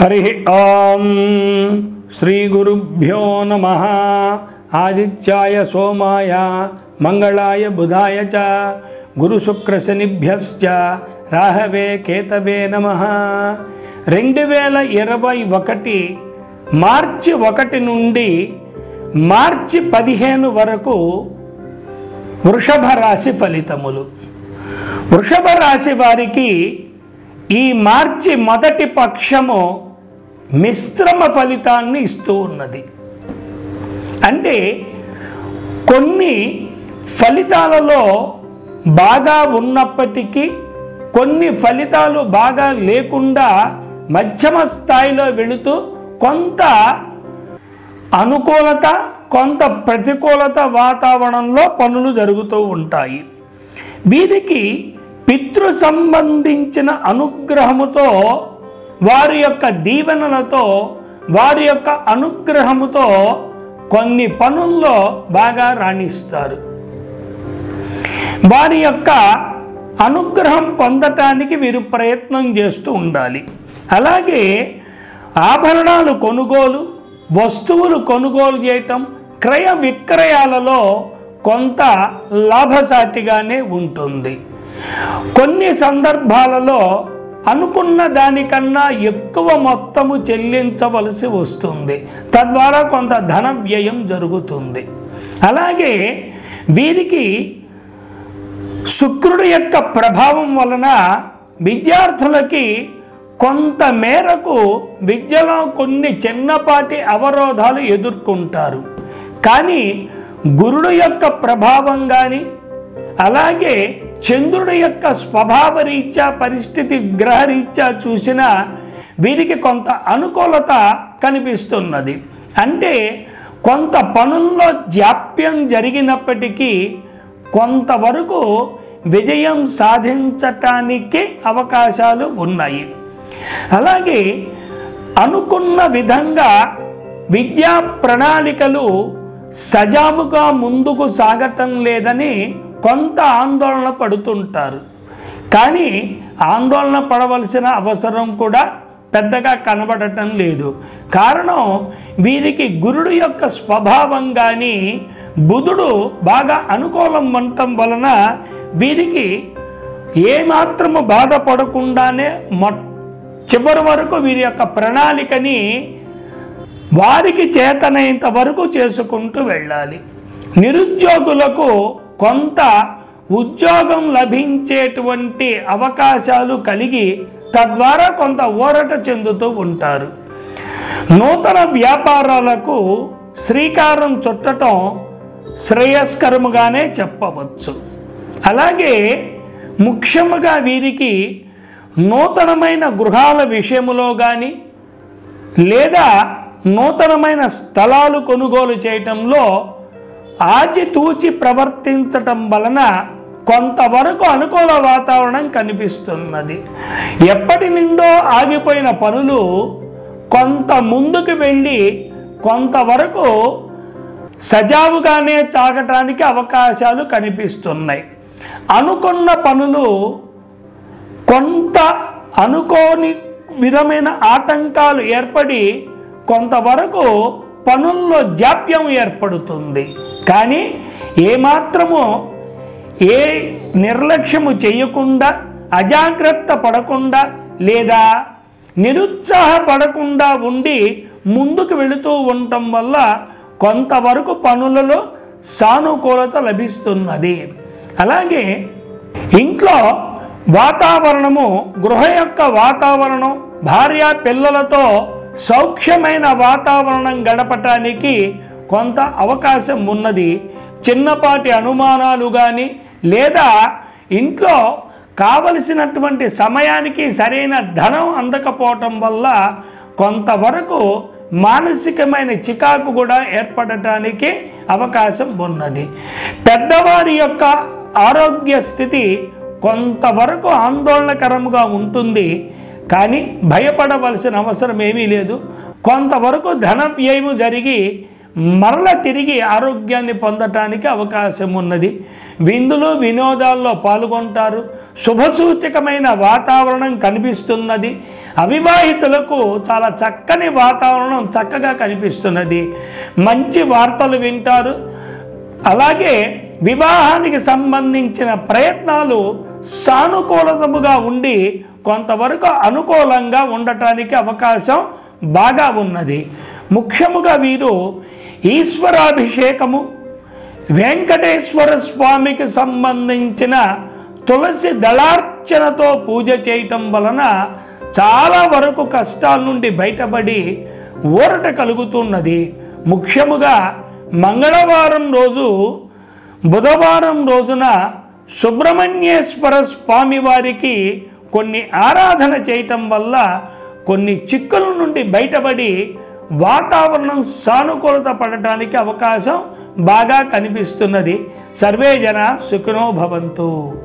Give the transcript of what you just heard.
హరి ఓం శ్రీ గురుభ్యో నమ ఆదిత్యాయ సోమాయ మంగళాయ బుధాయ చ గురుశుక్రశనిభ్యశ్చ రాహవే కేతవే నమ రెండు వేల ఇరవై ఒకటి మార్చి ఒకటి నుండి మార్చి పదిహేను వరకు వృషభ రాశి ఫలితములు. వృషభ రాశి వారికి ఈ మార్చి మొదటి పక్షము మిశ్రమ ఫలితాన్ని ఇస్తూ ఉన్నది. అంటే కొన్ని ఫలితాలలో బాగా ఉన్నప్పటికీ కొన్ని ఫలితాలు బాగా లేకుండా మధ్యమ స్థాయిలో వెళుతూ కొంత అనుకూలత కొంత ప్రతికూలత వాతావరణంలో పనులు జరుగుతూ ఉంటాయి. వీరికి పితృ సంబంధించిన అనుగ్రహముతో వారి యొక్క దీవెనలతో వారి యొక్క అనుగ్రహముతో కొన్ని పనుల్లో బాగా రాణిస్తారు. వారి యొక్క అనుగ్రహం పొందటానికి వీరు ప్రయత్నం చేస్తూ ఉండాలి. అలాగే ఆభరణాలు కొనుగోలు వస్తువులు కొనుగోలు చేయటం క్రయ విక్రయాలలో కొంత లాభసాటిగానే ఉంటుంది. కొన్ని సందర్భాలలో అనుకున్న దానికన్నా ఎక్కువ మొత్తము చెల్లించవలసి వస్తుంది. తద్వారా కొంత ధన వ్యయం జరుగుతుంది. అలాగే వీరికి శుక్రుడు యొక్క ప్రభావం వలన విద్యార్థులకి కొంత మేరకు విద్యలో కొన్ని చిన్నపాటి అవరోధాలు ఎదుర్కొంటారు. కానీ గురుడు యొక్క ప్రభావం కానీ అలాగే చంద్రుడి యొక్క స్వభావ రీత్యా పరిస్థితి గ్రహరీత్యా చూసిన వీరికి కొంత అనుకూలత కనిపిస్తున్నది. అంటే కొంత పనుల్లో జాప్యం జరిగినప్పటికీ కొంతవరకు విజయం సాధించటానికి అవకాశాలు ఉన్నాయి. అలాగే అనుకున్న విధంగా విద్యా ప్రణాళికలు సజాముగా ముందుకు సాగటం లేదని కొంత ఆందోళన పడుతుంటారు. కానీ ఆందోళన పడవలసిన అవసరం కూడా పెద్దగా కనబడటం లేదు. కారణం వీరికి గురుడు యొక్క స్వభావం కానీ బుధుడు బాగా అనుకూలం ఉండటం వలన వీరికి ఏమాత్రము బాధపడకుండానే మొ చివరి వరకు వీరి యొక్క ప్రణాళికని వారికి చేతనైనంత వరకు చేసుకుంటూ వెళ్ళాలి. నిరుద్యోగులకు కొంత ఉద్యోగం లభించేటువంటి అవకాశాలు కలిగి తద్వారా కొంత ఊరట చెందుతూ ఉంటారు. నూతన వ్యాపారాలకు శ్రీకారం చుట్టటం శ్రేయస్కరముగానే చెప్పవచ్చు. అలాగే ముఖ్యముగా వీరికి నూతనమైన గృహాల విషయములో కానీ లేదా నూతనమైన స్థలాలు కొనుగోలు చేయటంలో ఆచితూచి ప్రవర్తించటం వలన కొంతవరకు అనుకూల వాతావరణం కనిపిస్తున్నది. ఎప్పటి నుండో ఆగిపోయిన పనులు కొంత ముందుకు వెళ్ళి కొంతవరకు సజావుగానే సాగటానికి అవకాశాలు కనిపిస్తున్నాయి. అనుకున్న పనులు కొంత అనుకోని విధమైన ఆటంకాలు ఏర్పడి కొంతవరకు పనుల్లో జాప్యం ఏర్పడుతుంది. కానీ ఏమాత్రము ఏ నిర్లక్ష్యము చేయకుండా అజాగ్రత్త పడకుండా లేదా నిరుత్సాహపడకుండా ఉండి ముందుకు వెళుతూ ఉండటం వల్ల కొంతవరకు పనులలో సానుకూలత లభిస్తున్నది. అలాగే ఇంట్లో వాతావరణము గృహ యొక్క వాతావరణం భార్య పిల్లలతో సౌఖ్యమైన వాతావరణం గడపటానికి కొంత అవకాశం ఉన్నది. చిన్నపాటి అనుమానాలు కానీ లేదా ఇంట్లో కావలసినటువంటి సమయానికి సరైన ధనం అందకపోవటం వల్ల కొంతవరకు మానసికమైన చికాకు కూడా ఏర్పడటానికి అవకాశం ఉన్నది. పెద్దవారి యొక్క ఆరోగ్య స్థితి కొంతవరకు ఆందోళనకరంగా ఉంటుంది. కానీ భయపడవలసిన అవసరం ఏమీ లేదు. కొంతవరకు ధన వ్యయము జరిగి మరల తిరిగి ఆరోగ్యాన్ని పొందటానికి అవకాశం ఉన్నది విందులు వినోదాల్లో పాల్గొంటారు. శుభసూచకమైన వాతావరణం కనిపిస్తున్నది. అవివాహితులకు చాలా చక్కని వాతావరణం చక్కగా కనిపిస్తున్నది. మంచి వార్తలు వింటారు. అలాగే వివాహానికి సంబంధించిన ప్రయత్నాలు సానుకూలతముగా ఉండి కొంతవరకు అనుకూలంగా ఉండటానికి అవకాశం బాగా ఉన్నది. ముఖ్యముగా వీరు ఈశ్వరాభిషేకము వెంకటేశ్వర స్వామికి సంబంధించిన తులసి దళార్చనతో పూజ చేయటం వలన చాలా వరకు కష్టాల నుండి బయటపడి ఊరట కలుగుతున్నది. ముఖ్యముగా మంగళవారం రోజు బుధవారం రోజున సుబ్రహ్మణ్యేశ్వర స్వామి వారికి కొన్ని ఆరాధన చేయటం వల్ల కొన్ని చిక్కుల నుండి బయటపడి వాతావరణం సానుకూలత పడటానికి అవకాశం బాగా కనిపిస్తున్నది. సర్వే జన సుఖినో భవంతు.